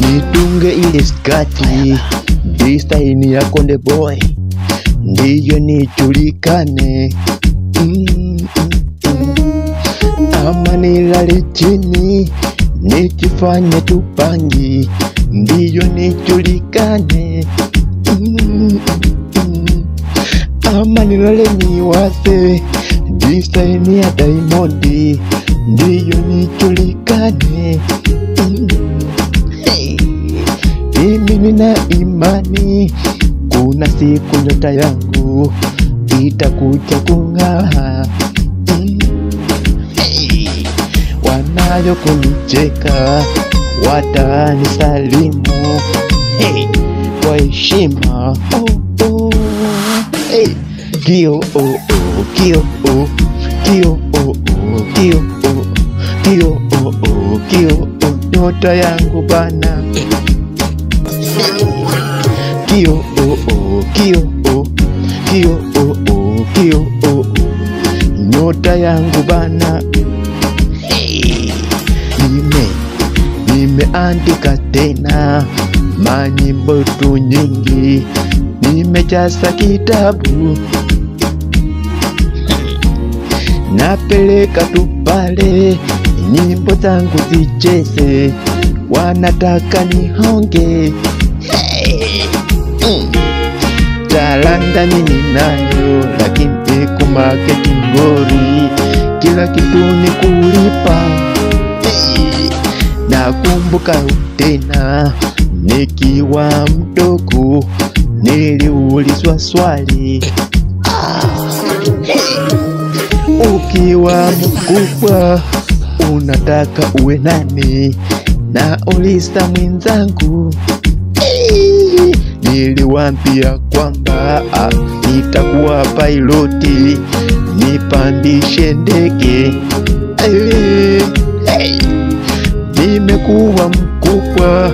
nitunge ile skati. Distaini ya Konde Boy. Ndiyo nijulikane. Mm, ama nilale chini nikifanye tupangi. Ndiyo nijulikane. Mm, mm, mm. ama nilale niwaze. Distaini ya Diamondi ndiyo nijulikane Hey, mimi nina imani. Kuna siku nyota yangu itakuja kung'aa. Hey, wanayo kunicheka watanisalimu hey, kwa heshima. Oh, oh. Hey, kio oh, oh, kio oh, kio oh, oh, kio oh, kio oh, oh, kio nyota yangu bana kio oh, oh, kio oh, kio oh, oh, kio o oh, nyota yangu bana hey, nime nimeandika tena manyimbo tu nyingi. Nimejaza kitabu. Napeleka tu pale nyimbo zangu zicheze, wanataka nihonge. Hey! Mm. Mimi nayo, lakini kumaketi ngori, kila kitu ni kulipa. Hey! Nakumbuka tena nikiwa mdogo, niliulizwa swali ukiwa mkubwa unataka uwe nani? Na ulista mwenzangu niliwambia kwamba ah, nitakuwa piloti nipandishe ndege. Nimekuwa mkubwa,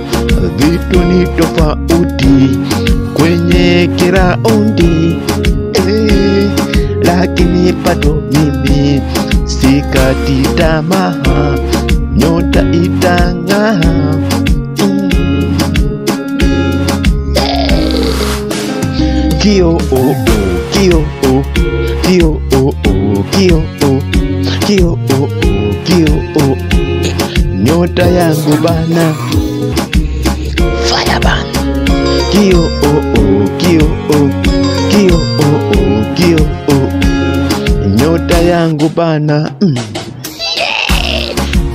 vitu ni tofauti kwenye kiraundi lakini bado mimi sikati tamaa, nyota itang'aa. Mm. Kio oh oh, kio oh, kio oh oh, kio oh, kio oh oh, kio oh, nyota yangu bana. Fireman. Kio oh oh, yangu bana. Mm.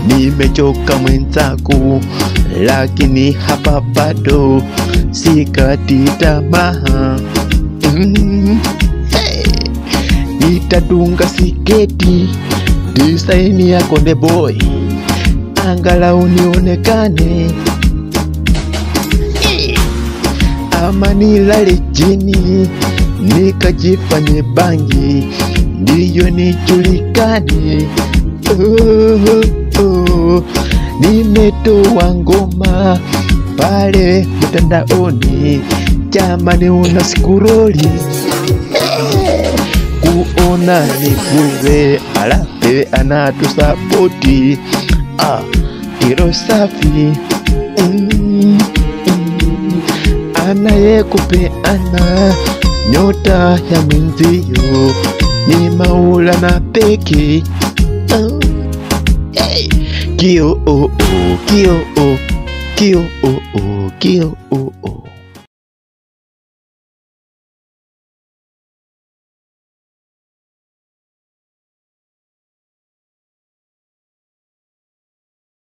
Nimechoka mwenzaku, lakini hapa bado sikati tamaa. Mm. Hey. Nitadunga siketi disaini ya Konde Boy, angalau nionekane ama nilale chini nikajifanye bangi ndiyo nijulikane. Oh, oh, nimetoa ngoma pale mtandaoni, jamani, una skuroli kuona ni bure, alape anatusapoti. Ah, safi. Mm, mm. Anayekupeana nyota ya mwenzio ni Maulana peke. Oh, hey. Kio oh oh, kio oh, kio oh oh, kio oh oh.